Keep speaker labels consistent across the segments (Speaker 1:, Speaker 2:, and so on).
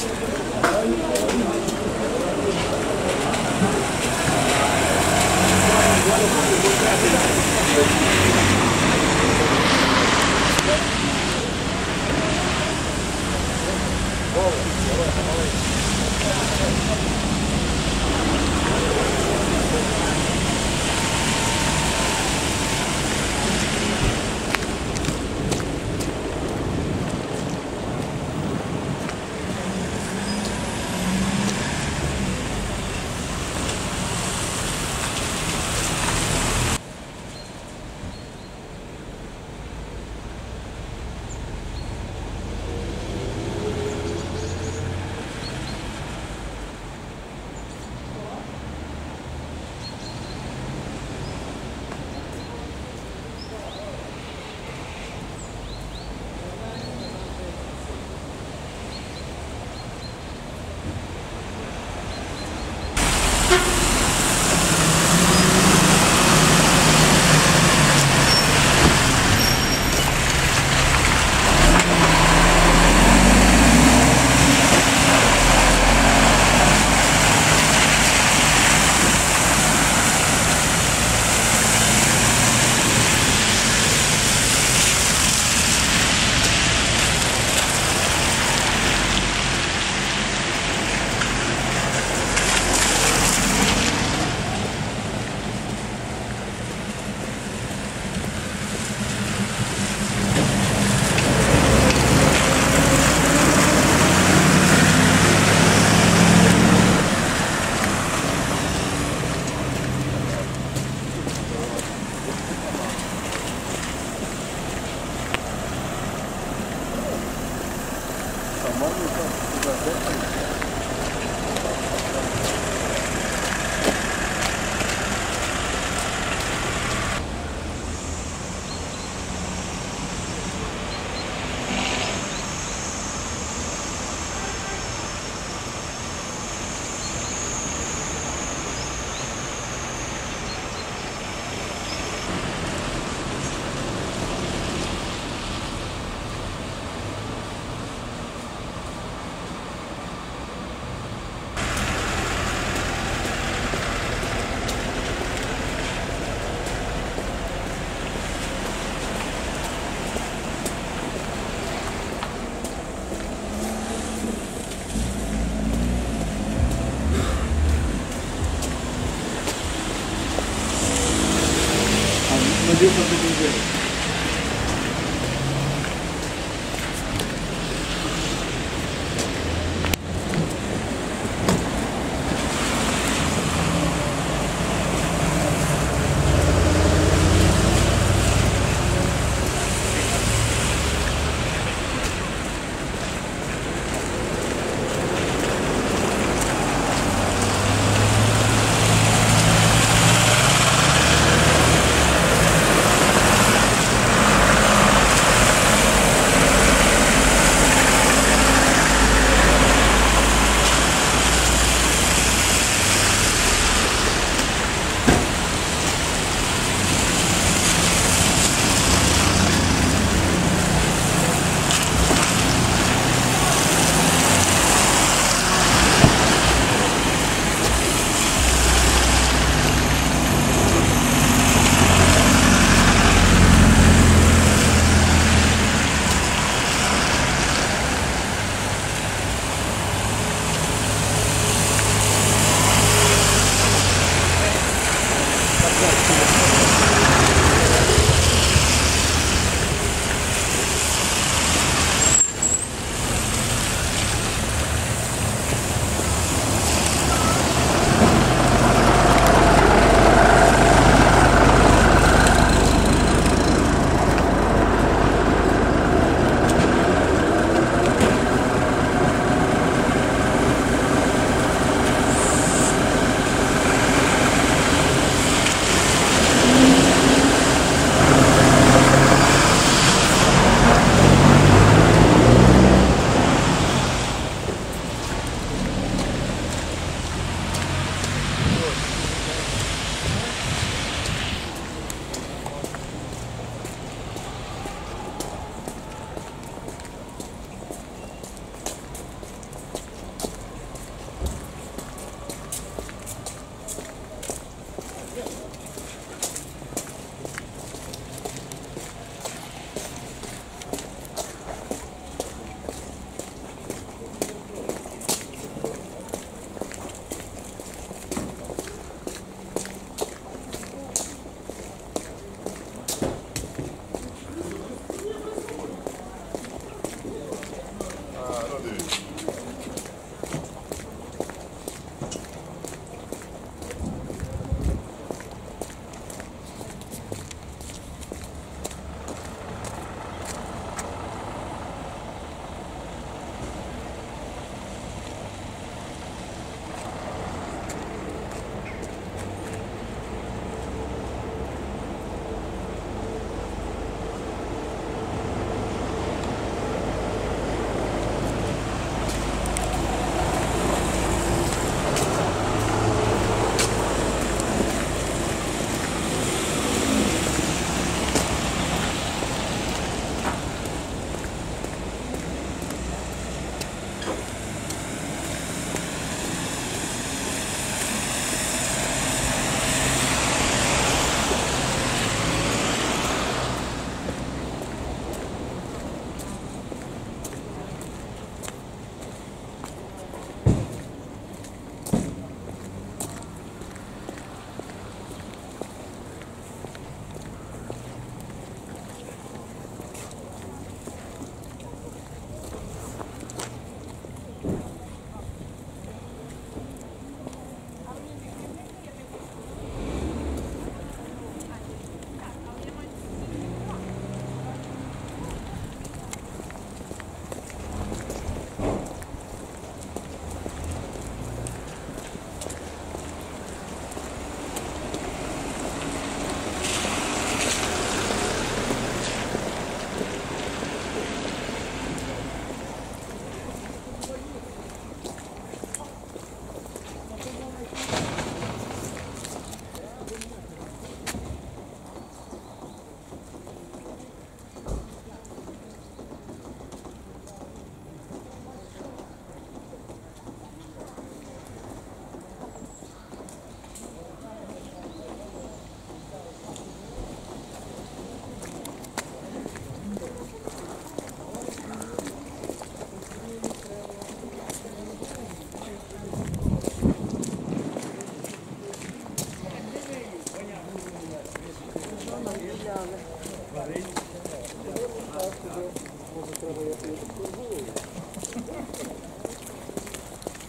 Speaker 1: Thank you.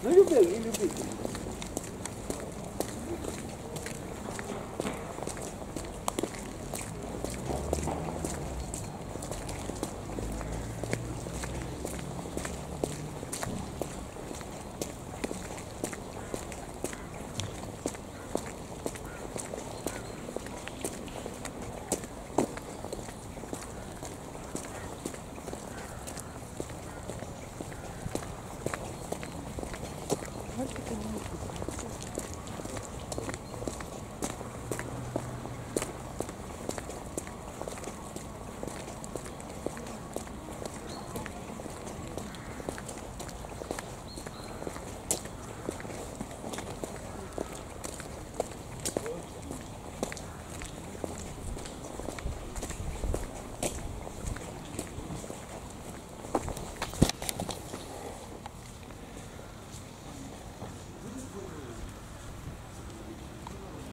Speaker 2: Ну любитель, любитель.